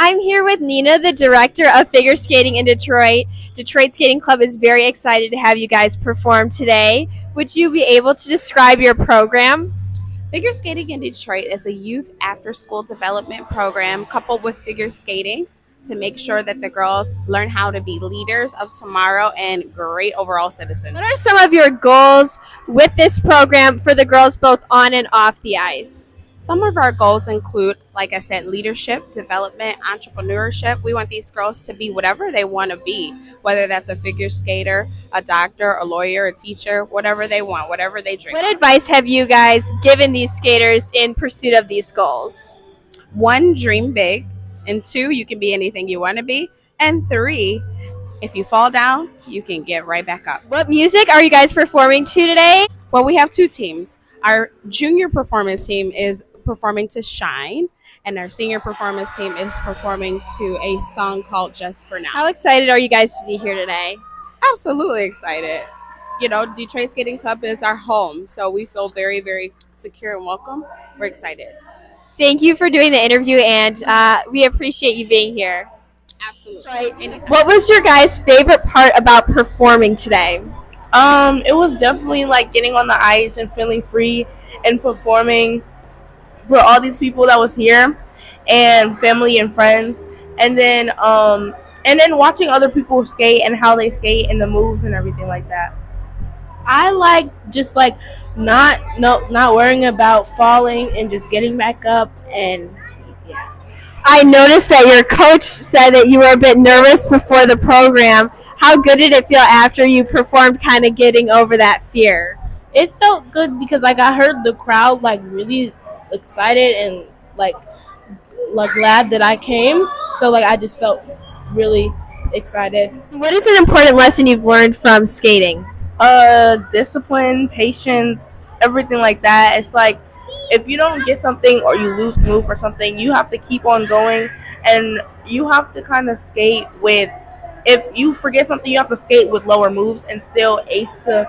I'm here with Nina, the director of figure skating in Detroit. Detroit Skating Club is very excited to have you guys perform today. Would you be able to describe your program? Figure Skating in Detroit is a youth after school development program coupled with figure skating to make sure that the girls learn how to be leaders of tomorrow and great overall citizens. What are some of your goals with this program for the girls both on and off the ice? Some of our goals include, like I said, leadership, development, entrepreneurship. We want these girls to be whatever they want to be, whether that's a figure skater, a doctor, a lawyer, a teacher, whatever they want, whatever they dream. What advice have you guys given these skaters in pursuit of these goals? One, dream big. And two, you can be anything you want to be. And three, if you fall down, you can get right back up. What music are you guys performing to today? Well, we have two teams. Our junior performance team is performing to Shine, and our senior performance team is performing to a song called Just for Now. How excited are you guys to be here today? Absolutely excited. You know, Detroit Skating Club is our home, so we feel very, very secure and welcome. We're excited. Thank you for doing the interview, and uh, we appreciate you being here. Absolutely. What was your guys' favorite part about performing today? Um, it was definitely like getting on the ice and feeling free and performing for all these people that was here and family and friends. And then um and then watching other people skate and how they skate and the moves and everything like that. I like just like not no not worrying about falling and just getting back up and yeah. I noticed that your coach said that you were a bit nervous before the program. How good did it feel after you performed kind of getting over that fear? It felt good because like i heard the crowd like really excited and like like glad that I came. So like I just felt really excited. What is an important lesson you've learned from skating? Uh, discipline, patience, everything like that. It's like if you don't get something or you lose move or something, you have to keep on going and you have to kind of skate with. If you forget something, you have to skate with lower moves and still ace the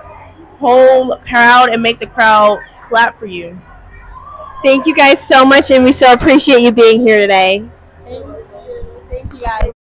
whole crowd and make the crowd clap for you. Thank you guys so much, and we so appreciate you being here today. Thank you, Thank you guys.